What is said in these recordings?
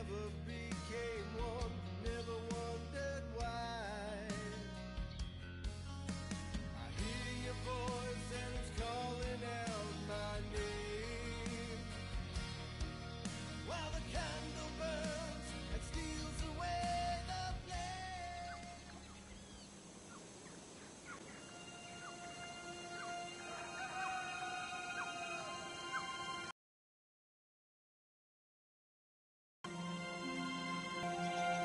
never became one, never wondered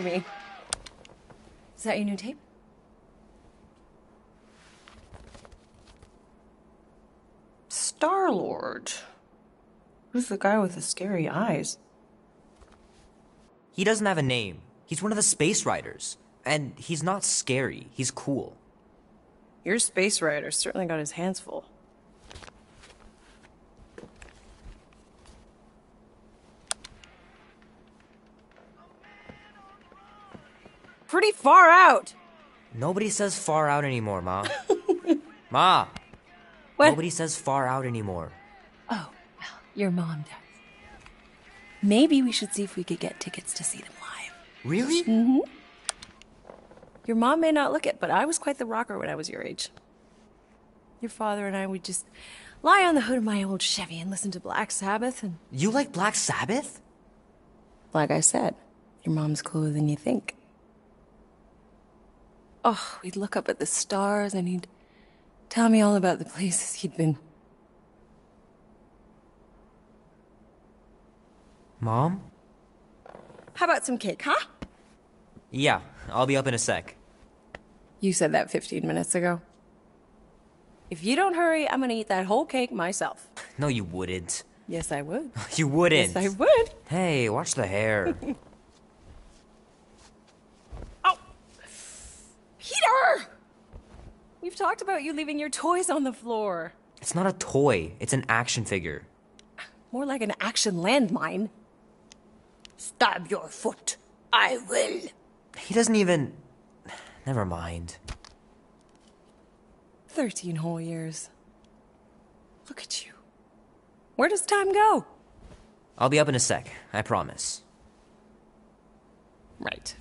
hear me. Is that your new tape? Star Lord. Who's the guy with the scary eyes? He doesn't have a name. He's one of the space riders. And he's not scary, he's cool. Your space rider certainly got his hands full. Far out. Nobody says far out anymore, Ma. Ma! What? Nobody says far out anymore. Oh, well, your mom does. Maybe we should see if we could get tickets to see them live. Really? Mm-hmm. Your mom may not look it, but I was quite the rocker when I was your age. Your father and I would just lie on the hood of my old Chevy and listen to Black Sabbath and You like Black Sabbath? Like I said, your mom's cooler than you think. Oh, we'd look up at the stars and he'd tell me all about the places he'd been. Mom? How about some cake, huh? Yeah, I'll be up in a sec. You said that 15 minutes ago. If you don't hurry, I'm gonna eat that whole cake myself. No, you wouldn't. Yes, I would. You wouldn't. Yes, I would. Hey, watch the hair. Oh! Peter! We've talked about you leaving your toys on the floor. it's not a toy, it's an action figure. More like an action landmine. Stab your foot. I will. He doesn't even. Never mind. 13 whole years. Look at you. Where does time go? I'll be up in a sec, I promise. Right.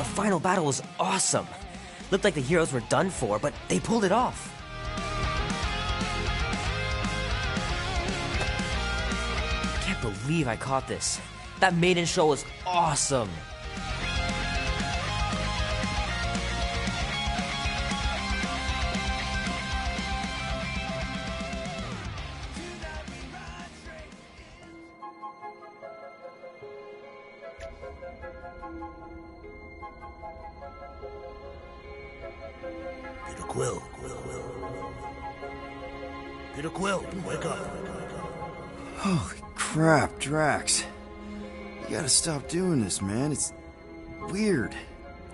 The final battle was awesome. Looked like the heroes were done for, but they pulled it off. I can't believe I caught this. That maiden show was awesome. Peter Quill, Quill, Quill. Peter Quill, wake up. Holy crap, Drax. You gotta stop doing this, man. It's weird.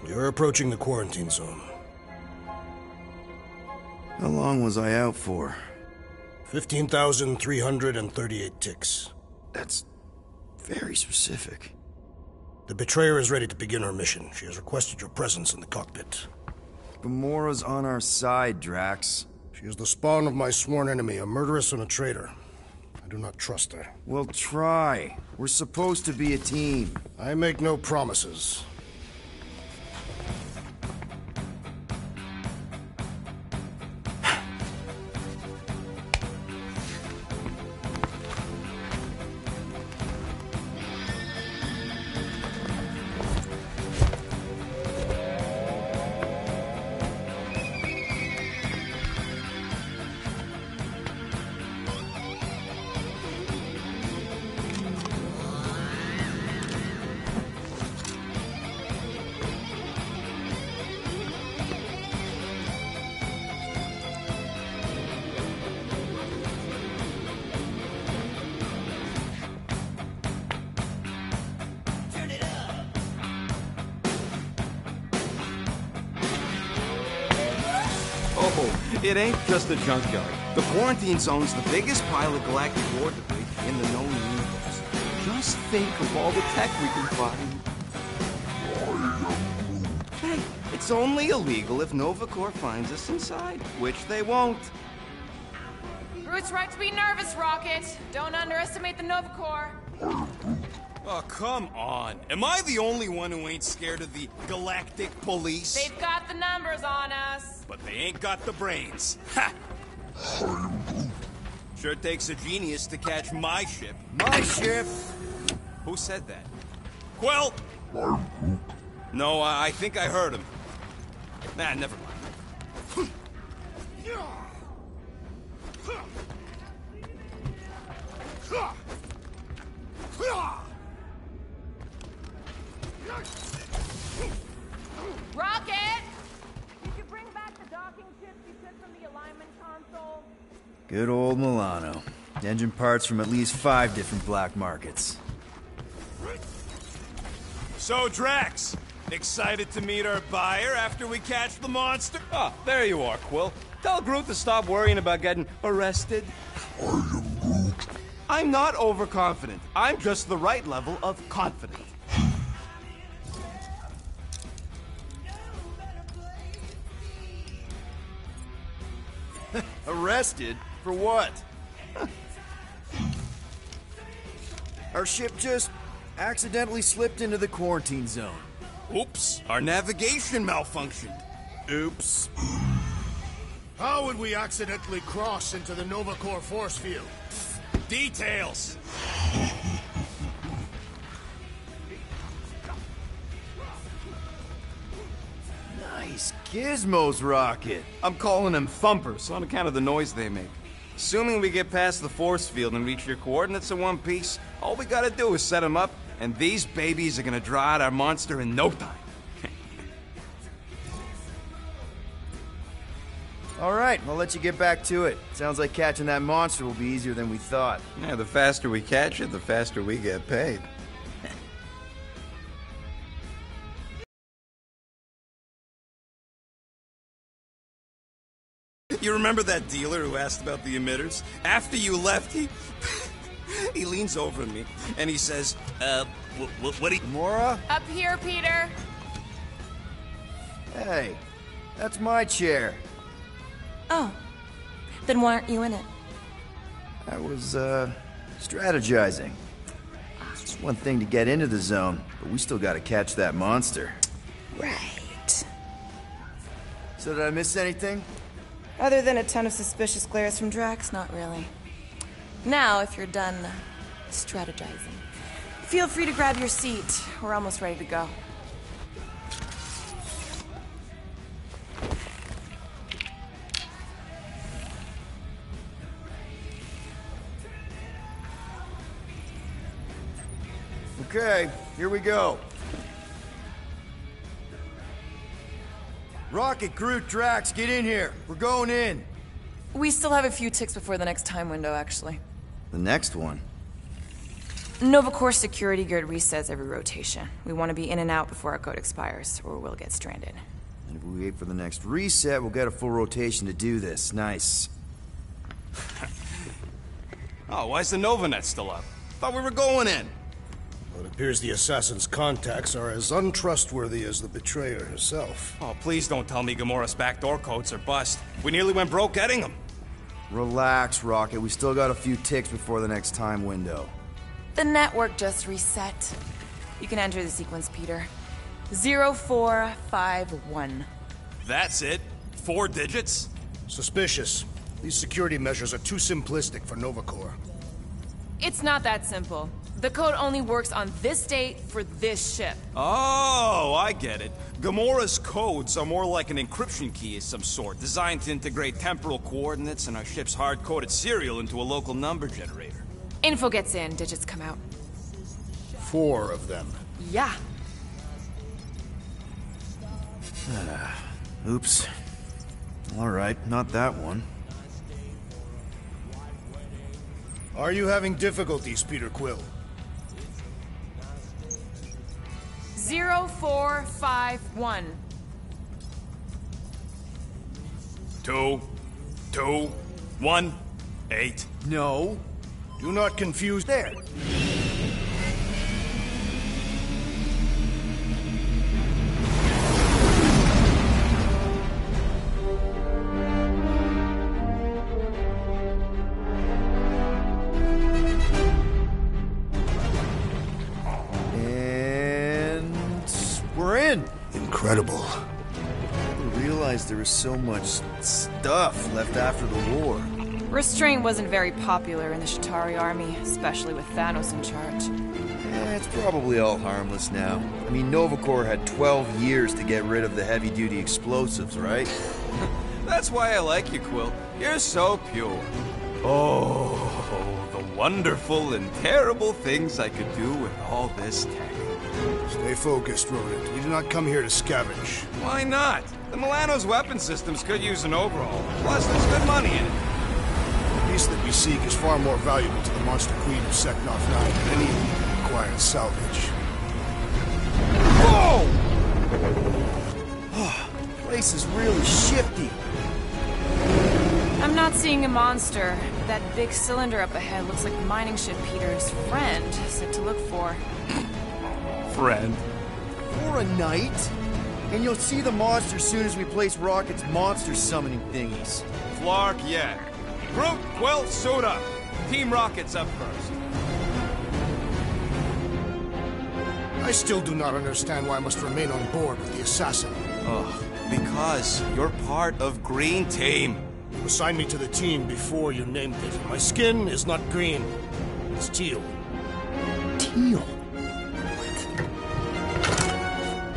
You're approaching the quarantine zone. How long was I out for? 15,338 ticks. That's very specific. The betrayer is ready to begin her mission. She has requested your presence in the cockpit. Gamora's on our side, Drax. She is the spawn of my sworn enemy, a murderess and a traitor. I do not trust her. Well, try. We're supposed to be a team. I make no promises. It ain't just a junkyard. The quarantine zone's the biggest pile of galactic war debris in the known universe. Just think of all the tech we can find. Hey, it's only illegal if Nova Corps finds us inside, which they won't. Groot's right to be nervous, Rocket. Don't underestimate the Nova Corps. Oh, come on. Am I the only one who ain't scared of the galactic police? They've got the numbers on us. But they ain't got the brains. Ha! Sure takes a genius to catch my ship. My ship! Who said that? Quill! No, I I think I heard him. Nah, never mind. Rocket! Did you bring back the docking chips you took from the alignment console? Good old Milano. Engine parts from at least five different black markets. So, Drax, excited to meet our buyer after we catch the monster? Ah, there you are, Quill. Tell Groot to stop worrying about getting arrested. I am Groot. I'm not overconfident. I'm just the right level of confident. Arrested? For what? Our ship just accidentally slipped into the quarantine zone. Oops, our navigation malfunctioned. Oops. How would we accidentally cross into the Nova Corps force field? Details. Nice gizmos, Rocket. I'm calling them thumpers on account of the noise they make. Assuming we get past the force field and reach your coordinates in one piece, all we gotta do is set them up, and these babies are gonna draw out our monster in no time. All right, I'll let you get back to it. Sounds like catching that monster will be easier than we thought. Yeah, the faster we catch it, the faster we get paid. Remember that dealer who asked about the emitters? After you left, he he leans over to me and he says, "Uh, wh- wh- what do you?" Mora? Up here, Peter. Hey, that's my chair. Oh. Then why aren't you in it? I was, uh, strategizing. It's one thing to get into the zone, but we still gotta catch that monster. Right. So did I miss anything? Other than a ton of suspicious glares from Drax, not really. Now, if you're done strategizing, feel free to grab your seat. We're almost ready to go. Okay, here we go. Rocket, Groot, Drax, get in here. We're going in. We still have a few ticks before the next time window, actually. The next one. Nova Corps security grid resets every rotation. We want to be in and out before our code expires, or we'll get stranded. And if we wait for the next reset, we'll get a full rotation to do this. Nice. Oh, why is the Nova Net still up? Thought we were going in. Well, it appears the assassin's contacts are as untrustworthy as the betrayer herself. Oh, please don't tell me Gamora's backdoor codes are bust. We nearly went broke getting them. Relax, Rocket. We still got a few ticks before the next time window. The network just reset. You can enter the sequence, Peter. 0451. That's it? Four digits? Suspicious. These security measures are too simplistic for Nova Corps. It's not that simple. The code only works on this date for this ship. Oh, I get it. Gamora's codes are more like an encryption key of some sort, designed to integrate temporal coordinates and our ship's hard-coded serial into a local number generator. Info gets in, digits come out. Four of them. Yeah. Oops. Alright, not that one. Are you having difficulties, Peter Quill? 0451. Two, two, one, eight. No. Do not confuse. There. There was so much stuff left after the war. Restraint wasn't very popular in the Chitauri army, especially with Thanos in charge. Eh, it's probably all harmless now. I mean, Nova Corps had 12 years to get rid of the heavy-duty explosives, right? That's why I like you, Quill. You're so pure. Oh, the wonderful and terrible things I could do with all this tech. Stay focused, Rodent. We do not come here to scavenge. Why not? The Milano's weapon systems could use an overhaul. Plus, there's good money in it. The piece that we seek is far more valuable to the Monster Queen of Seknarf 9 than any required salvage. Whoa! Ah, place is really shifty. I'm not seeing a monster. That big cylinder up ahead looks like the mining ship Peter's friend said to look for. Friend. For a night? And you'll see the monster soon as we place Rocket's monster summoning thingies. Flark, yeah. Groot, Quill, suit up. Team Rocket's up first. I still do not understand why I must remain on board with the assassin. Ugh, because you're part of Green Team. You assigned me to the team before you named it. My skin is not green. It's teal. Teal.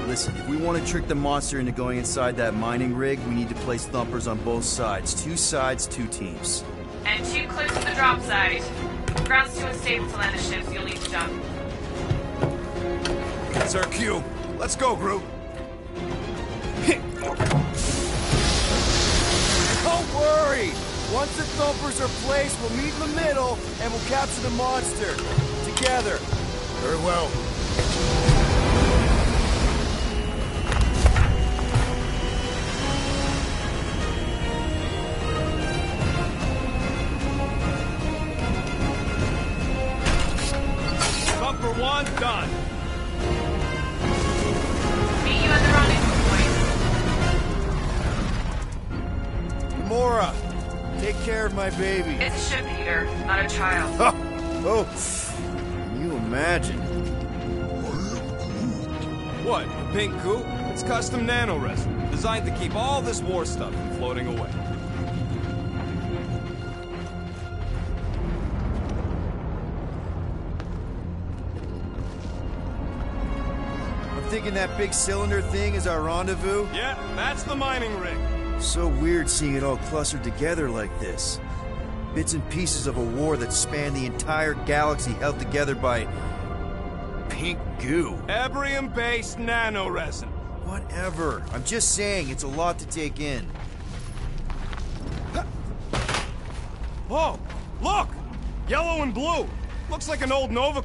Listen, if we want to trick the monster into going inside that mining rig, we need to place thumpers on both sides. Two sides, two teams. And two clips to the drop side. Ground's too unstable to land the ship, so you'll need to jump. It's our cue. Let's go, Groot. Don't worry! Once the thumpers are placed, we'll meet in the middle and we'll capture the monster. Together. Very well. Care of my baby. It's a ship, Peter, not a child. Oh, can you imagine? What, the pink coupe? It's custom nano resin, designed to keep all this war stuff from floating away. I'm thinking that big cylinder thing is our rendezvous. Yeah, that's the mining rig. So weird seeing it all clustered together like this. Bits and pieces of a war that spanned the entire galaxy held together by... pink goo. Ebrium-based nano resin. Whatever. I'm just saying, it's a lot to take in. Whoa! look! Yellow and blue. Looks like an old Nova